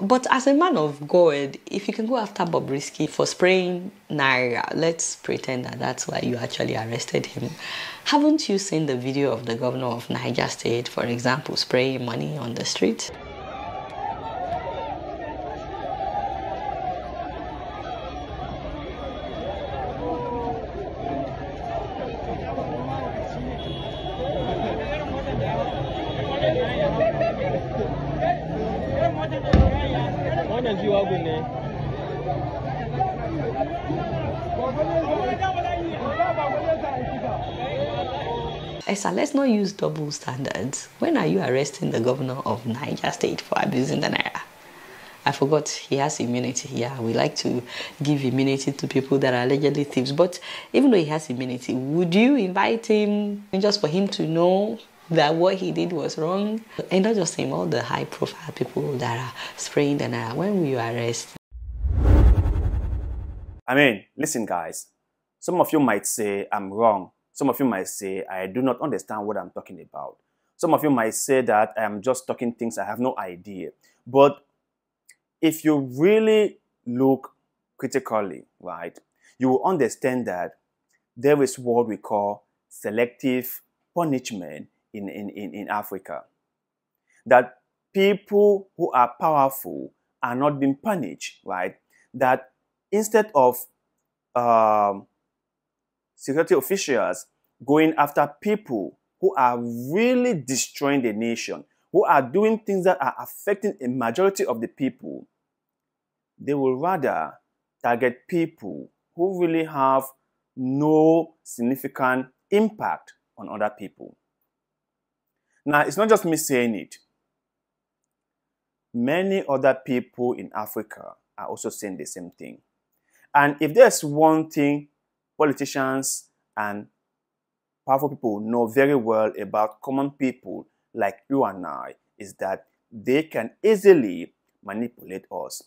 But as a man of God, if you can go after Bobrisky for spraying Naira, let's pretend that that's why you actually arrested him. Haven't you seen the video of the governor of Niger State, for example, spraying money on the street? Esther, let's not use double standards. When are you arresting the governor of Niger State for abusing the naira? I forgot he has immunity. Yeah, we like to give immunity to people that are allegedly thieves. But even though he has immunity, would you invite him just for him to know that what he did was wrong? And not just him, all the high profile people that are spraying the naira. When will you arrest? I mean, listen, guys. Some of you might say I'm wrong some of you might say, I do not understand what I'm talking about. Some of you might say that I'm just talking things I have no idea. But if you really look critically, right, you will understand that there is what we call selective punishment in, in, in, in Africa. That people who are powerful are not being punished, right? That instead of um, security officials going after people who are really destroying the nation, who are doing things that are affecting a majority of the people, they will rather target people who really have no significant impact on other people. Now, it's not just me saying it. Many other people in Africa are also saying the same thing. And if there's one thing politicians and powerful people know very well about common people like you and I is that they can easily manipulate us.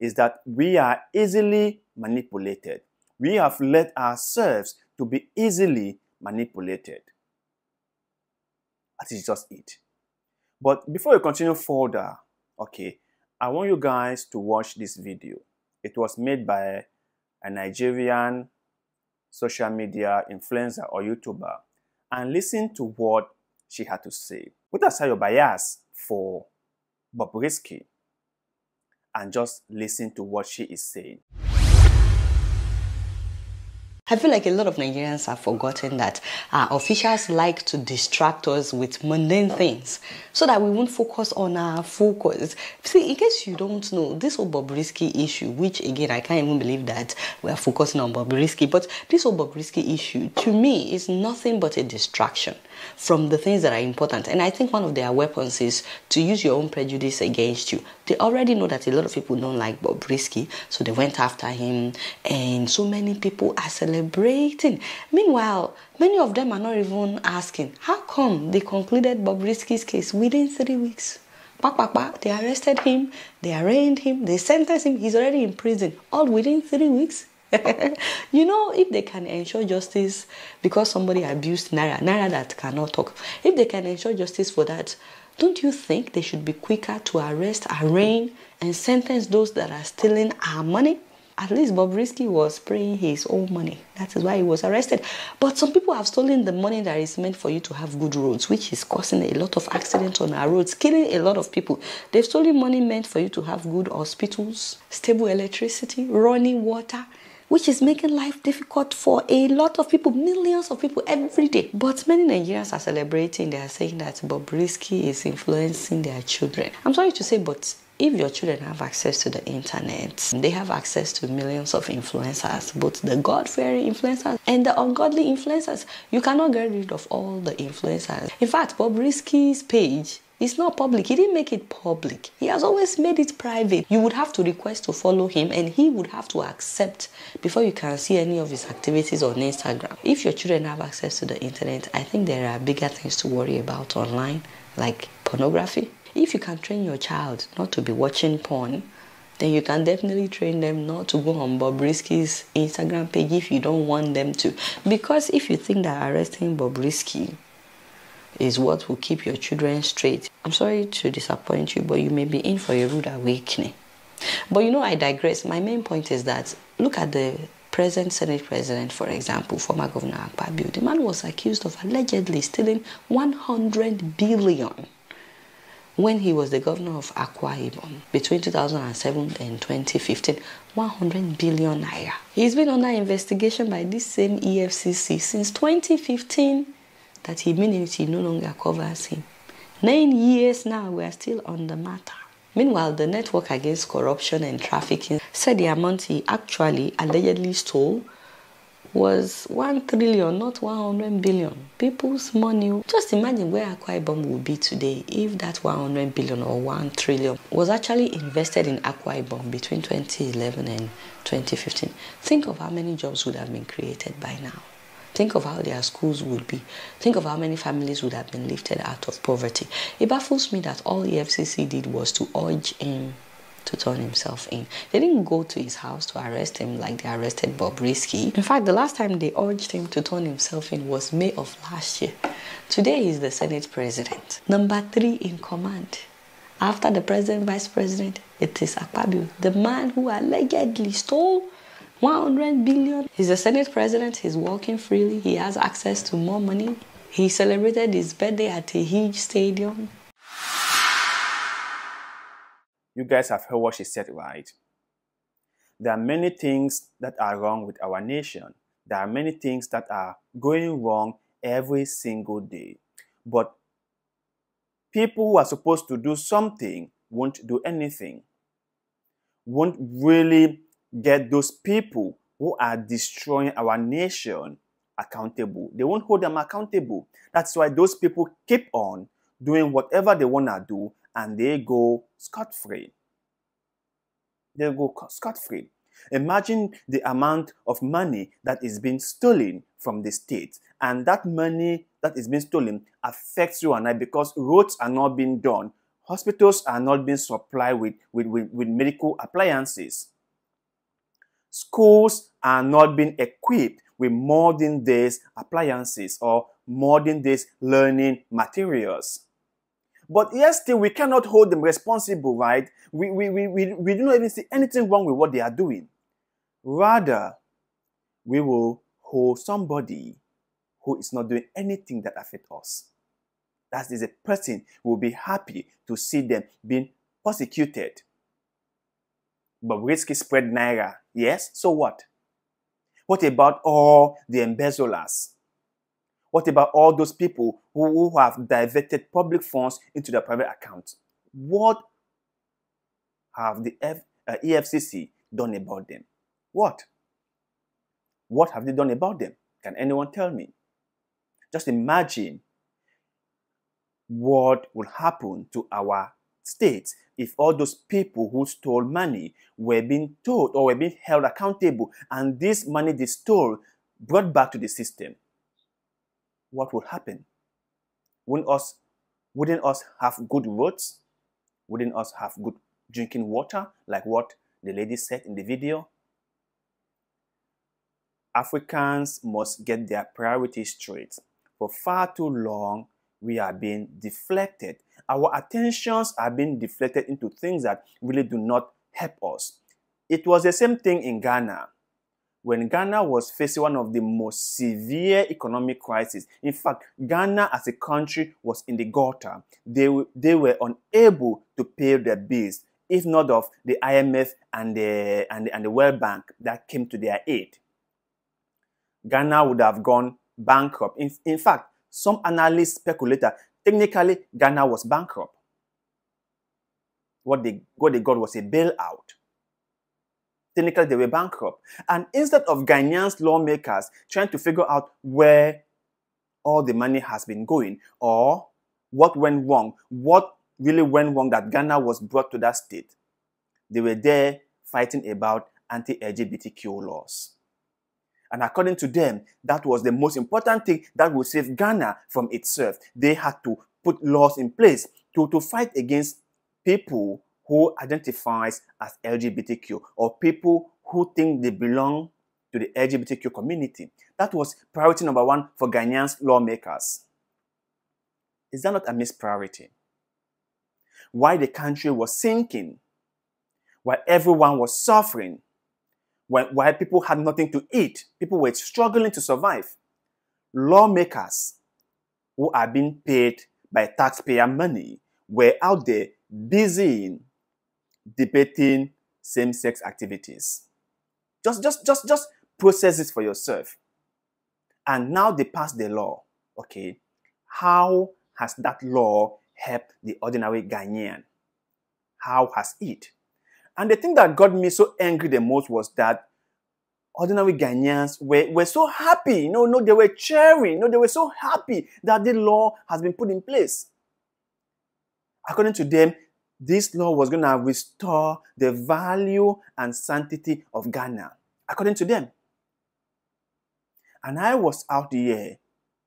Is that we are easily manipulated. We have let ourselves to be easily manipulated. That is just it. But before we continue further, okay, I want you guys to watch this video. It was made by a Nigerian social media influencer or YouTuber and listen to what she had to say. Put aside your bias for Bobrisky and just listen to what she is saying. I feel like a lot of Nigerians have forgotten that our officials like to distract us with mundane things so that we won't focus on our focus. See, in case you don't know, this whole Bobrisky issue, which again, I can't even believe that we are focusing on Bobrisky, but this whole Bobrisky issue to me is nothing but a distraction from the things that are important. And I think one of their weapons is to use your own prejudice against you. They already know that a lot of people don't like Bobrisky, so they went after him, and so many people are celebrating. Meanwhile, many of them are not even asking, how come they concluded Bobrisky's case within three weeks? Back, back, back. They arrested him, they arraigned him, they sentenced him. He's already in prison, all within three weeks. you know, if they can ensure justice because somebody abused Naira, Naira that cannot talk, if they can ensure justice for that, don't you think they should be quicker to arrest, arraign, and sentence those that are stealing our money? At least Bobrisky was paying his own money. That is why he was arrested. But some people have stolen the money that is meant for you to have good roads, which is causing a lot of accidents on our roads, killing a lot of people. They've stolen money meant for you to have good hospitals, stable electricity, running water, which is making life difficult for a lot of people, millions of people every day. But many Nigerians are celebrating, they are saying that Bobrisky is influencing their children. I'm sorry to say, but if your children have access to the internet, they have access to millions of influencers, both the God fearing influencers and the ungodly influencers. You cannot get rid of all the influencers. In fact, Bobrisky's page is not public. He didn't make it public. He has always made it private. You would have to request to follow him and he would have to accept before you can see any of his activities on Instagram. If your children have access to the internet, I think there are bigger things to worry about online, like pornography. If you can train your child not to be watching porn, then you can definitely train them not to go on Bob Bobrisky's Instagram page if you don't want them to. Because if you think that arresting Bob Bobrisky is what will keep your children straight. I'm sorry to disappoint you, but you may be in for a rude awakening. But you know, I digress. My main point is that look at the present Senate president, for example, former Governor Akpabio. The man was accused of allegedly stealing 100 billion when he was the governor of Akwa Ibom between 2007 and 2015. 100 billion naira. He's been under investigation by this same EFCC since 2015 that immunity no longer covers him. Nine years now, we are still on the matter. Meanwhile, the Network Against Corruption and Trafficking said the amount he actually allegedly stole was 1 trillion, not 100 billion. People's money. Just imagine where Akwa Ibom would be today if that 100 billion or 1 trillion was actually invested in Akwa Ibom between 2011 and 2015. Think of how many jobs would have been created by now. Think of how their schools would be. Think of how many families would have been lifted out of poverty. It baffles me that all the EFCC did was to urge him to turn himself in. They didn't go to his house to arrest him like they arrested Bobrisky. In fact, the last time they urged him to turn himself in was May of last year. Today he's the Senate president, number three in command. After the president, vice president, it is Akpabio, the man who allegedly stole 100 billion. He's a Senate president. He's walking freely. He has access to more money. He celebrated his birthday at a huge stadium. You guys have heard what she said, right? There are many things that are wrong with our nation. There are many things that are going wrong every single day. But people who are supposed to do something won't do anything, won't really get those people who are destroying our nation accountable. They won't hold them accountable. That's why those people keep on doing whatever they want to do and they go scot free. They go scot free. Imagine the amount of money that is being stolen from the state, and that money that is being stolen affects you and I because roads are not being done, hospitals are not being supplied with, with, with, with medical appliances schools are not being equipped with modern days appliances or modern days learning materials. But yet still we cannot hold them responsible, right? We, we, we, we, we do not even see anything wrong with what they are doing. Rather, we will hold somebody who is not doing anything that affects us. That is a person who will be happy to see them being persecuted. Bobrisky spread Naira. Yes, so what? What about all the embezzlers? What about all those people who, who have diverted public funds into their private accounts? What have the F, uh, EFCC done about them? What? What have they done about them? Can anyone tell me? Just imagine what will happen to our states if all those people who stole money were being told or were being held accountable and this money they stole brought back to the system, what would happen? Wouldn't us, wouldn't us have good roads? Wouldn't us have good drinking water, like what the lady said in the video? Africans must get their priorities straight. For far too long, we are being deflected our attentions are being deflected into things that really do not help us. It was the same thing in Ghana. When Ghana was facing one of the most severe economic crises, in fact, Ghana as a country was in the gutter. They, they were unable to pay their bills, if not of the IMF and the, and the, and the World Bank that came to their aid. Ghana would have gone bankrupt. In, in fact, some analysts speculate that Technically, Ghana was bankrupt. What they, what they got was a bailout. Technically, they were bankrupt. And instead of Ghanaians lawmakers trying to figure out where all the money has been going or what went wrong, what really went wrong that Ghana was brought to that state, they were there fighting about anti LGBTQ laws. And according to them, that was the most important thing that would save Ghana from itself. They had to put laws in place to, to fight against people who identifies as LGBTQ or people who think they belong to the LGBTQ community. That was priority number one for Ghanaians lawmakers. Is that not a missed priority? Why the country was sinking, while everyone was suffering, while, while people had nothing to eat, people were struggling to survive. Lawmakers who are being paid by taxpayer money were out there busy in debating same-sex activities. Just, just, just, just process this for yourself. And now they pass the law. Okay, how has that law helped the ordinary Ghanaian? How has it? And the thing that got me so angry the most was that ordinary Ghanaians were, were so happy. You know, no, they were cheering. You know, they were so happy that the law has been put in place. According to them, this law was going to restore the value and sanctity of Ghana, according to them. And I was out here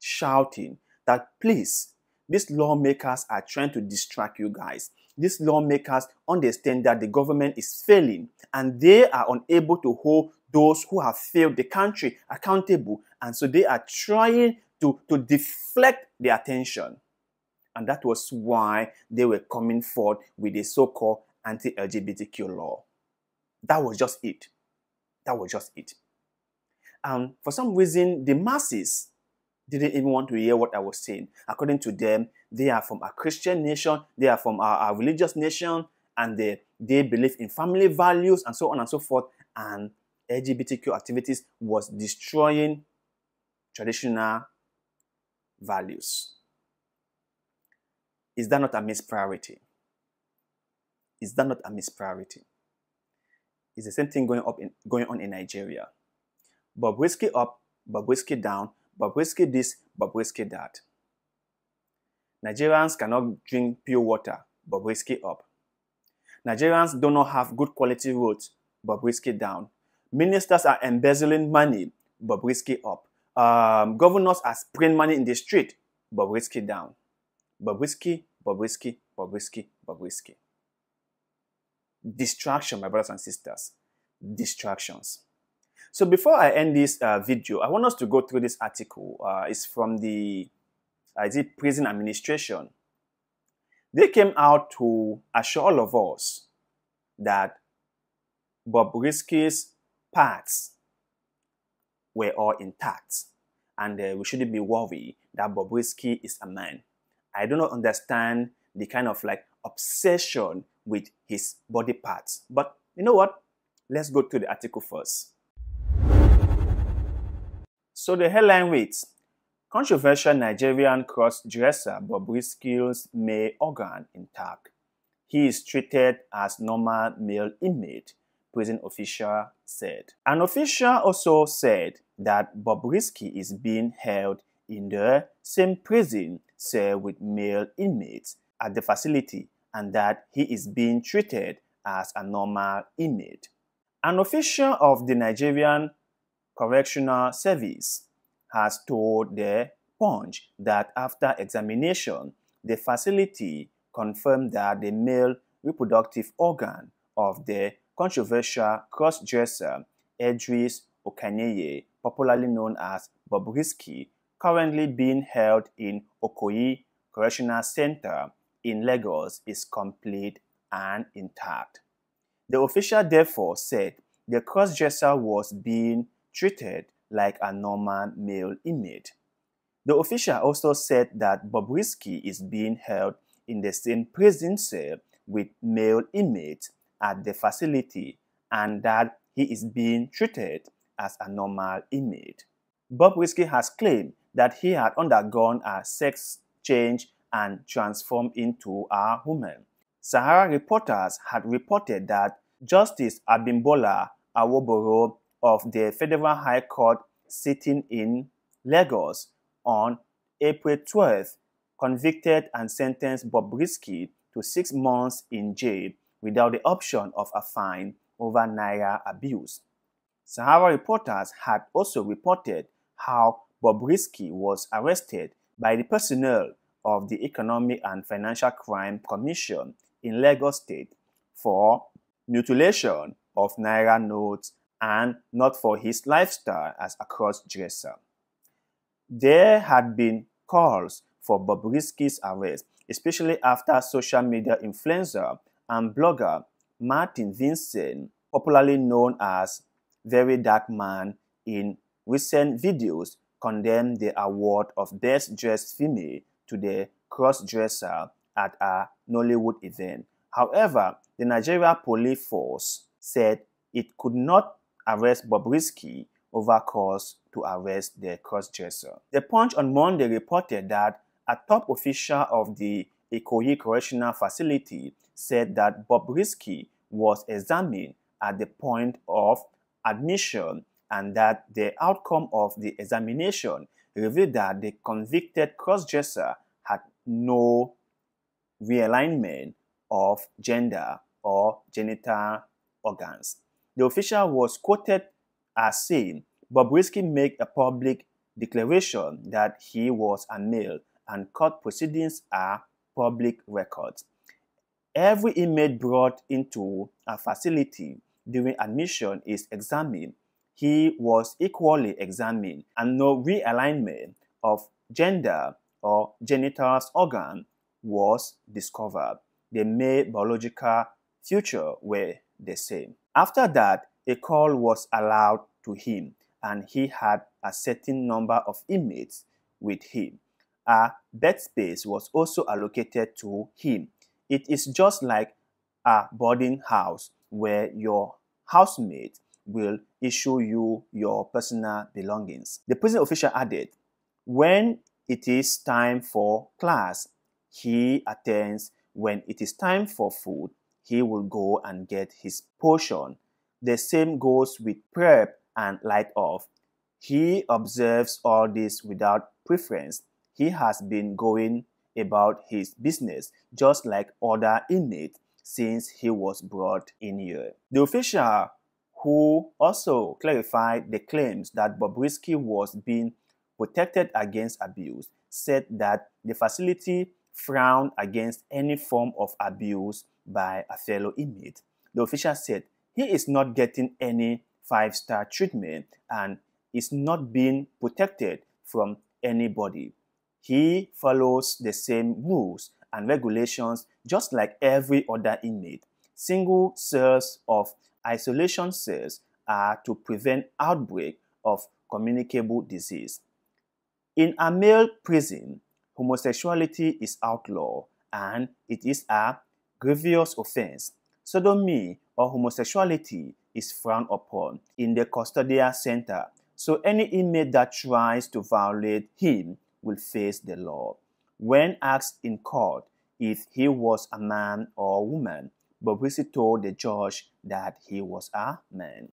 shouting that please, these lawmakers are trying to distract you guys. These lawmakers understand that the government is failing and they are unable to hold those who have failed the country accountable. And so they are trying to, to deflect the attention. And that was why they were coming forth with a so called anti LGBTQ law. That was just it. That was just it. And for some reason, the masses didn't even want to hear what I was saying. According to them, they are from a Christian nation, they are from a, religious nation, and they, they believe in family values and so on and so forth. And LGBTQ activities was destroying traditional values. Is that not a missed priority? Is that not a missed priority? It's the same thing going up in, going on in Nigeria. Bobrisky up, Bobrisky down, Bobrisky this, Bobrisky that. Nigerians cannot drink pure water, Bobrisky up. Nigerians do not have good quality roads, Bobrisky down. Ministers are embezzling money, Bobrisky up. Um, governors are spraying money in the street, Bobrisky down. Bobrisky, Bobrisky, Bobrisky, Bobrisky. Distraction, my brothers and sisters. Distractions. So before I end this uh, video, I want us to go through this article. Uh, it's from the uh, is it prison administration. They came out to assure all of us that Bobrisky's parts were all intact and uh, we shouldn't be worried that Bobrisky is a man. I do not understand the kind of like obsession with his body parts. But you know what? Let's go to the article first. So the headline reads, Controversial Nigerian cross-dresser Bobrisky's male organ intact. He is treated as normal male inmate, prison official said. An official also said that Bobrisky is being held in the same prison cell with male inmates at the facility and that he is being treated as a normal inmate. An official of the Nigerian Correctional Service has told the Punch that after examination, the facility confirmed that the male reproductive organ of the controversial cross-dresser Idris Okuneye, popularly known as Bobrisky, currently being held in Ikoyi Correctional Center in Lagos is complete and intact. The official therefore said the cross-dresser was being treated like a normal male inmate. The official also said that Bobrisky is being held in the same prison cell with male inmates at the facility and that he is being treated as a normal inmate. Bobrisky has claimed that he had undergone a sex change and transformed into a woman. Sahara reporters had reported that Justice Abimbola Awogboro of the Federal High Court sitting in Lagos on April 12th convicted and sentenced Bobrisky to six months in jail without the option of a fine over Naira abuse. Sahara reporters had also reported how Bobrisky was arrested by the personnel of the Economic and Financial Crime Commission in Lagos State for mutilation of Naira notes and not for his lifestyle as a cross-dresser. There had been calls for Bobrisky's arrest, especially after social media influencer and blogger Martin Vincent, popularly known as Very Dark Man, in recent videos condemned the award of Best Dressed Female to the cross-dresser at a Nollywood event. However, the Nigeria police force said it could not arrest Bobrisky over calls to arrest the cross-dresser. The Punch on Monday reported that a top official of the Ikoyi Correctional Facility said that Bobrisky was examined at the point of admission and that the outcome of the examination revealed that the convicted crossdresser had no realignment of gender or genital organs. The official was quoted as saying, Bobrisky made a public declaration that he was a male and court proceedings are public records. Every inmate brought into a facility during admission is examined. He was equally examined and no realignment of gender or genitals organ was discovered. The male biological future were the same. After that, a call was allowed to him and he had a certain number of inmates with him. A bed space was also allocated to him. It is just like a boarding house where your housemate will issue you your personal belongings. The prison official added, when it is time for class, he attends. When it is time for food, he will go and get his portion. The same goes with prep and light off. He observes all this without preference. He has been going about his business just like other inmates since he was brought in here. The official who also clarified the claims that Bobrisky was being protected against abuse said that the facility frowned against any form of abuse by a fellow inmate. The official said he is not getting any five star treatment and is not being protected from anybody. He follows the same rules and regulations just like every other inmate. Single cells of isolation cells are to prevent outbreak of communicable disease. In a male prison, homosexuality is outlawed and it is a grievous offense. Sodomy or homosexuality is frowned upon in the custodial center, so any inmate that tries to violate him will face the law. When asked in court if he was a man or a woman, Bobrisky told the judge that he was a man.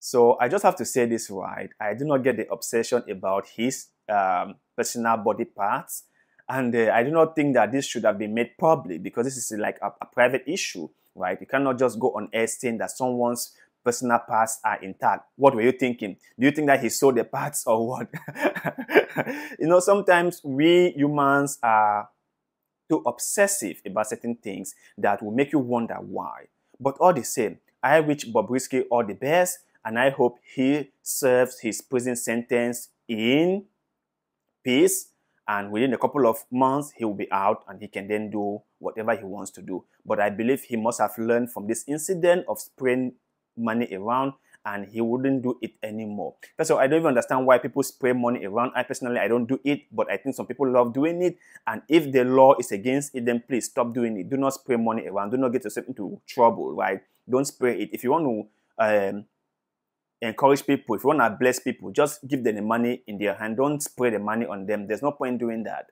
So I just have to say this right. I do not get the obsession about his um, personal body parts. And uh, I do not think that this should have been made public because this is like a, a private issue, right? You cannot just go on air saying that someone's personal parts are intact. What were you thinking? Do you think that he sold the parts or what? you know, sometimes we humans are too obsessive about certain things that will make you wonder why. But all the same, I wish Bobrisky all the best and I hope he serves his prison sentence in peace and within a couple of months he will be out and he can then do whatever he wants to do. But I believe he must have learned from this incident of spraying money around and he wouldn't do it anymore. That's why I don't even understand why people spray money around. I personally, I don't do it, but I think some people love doing it. And if the law is against it, then please stop doing it. Do not spray money around. Do not get yourself into trouble, right? Don't spray it. If you want to um, encourage people, if you want to bless people, just give them the money in their hand. Don't spray the money on them. There's no point doing that.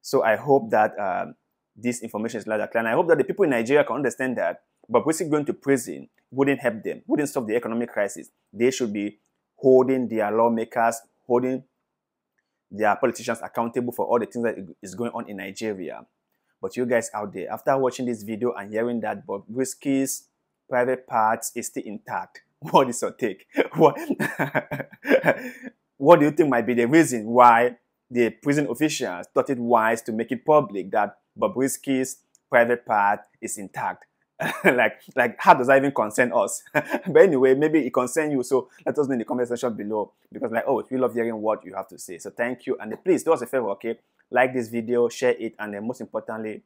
So I hope that um, this information is like that. And I hope that the people in Nigeria can understand that but basically going to prison wouldn't help them, wouldn't solve the economic crisis. They should be holding their lawmakers, holding their politicians accountable for all the things that is going on in Nigeria. But you guys out there, after watching this video and hearing that Bobrisky's private parts is still intact, what is your take? What, what do you think might be the reason why the prison officials thought it wise to make it public that Bobrisky's private part is intact? like, like how does that even concern us? but anyway, maybe it concerns you. So let us know in the comment section below because like, oh, we love hearing what you have to say. So thank you. And please do us a favor, okay? Like this video, share it, and then most importantly,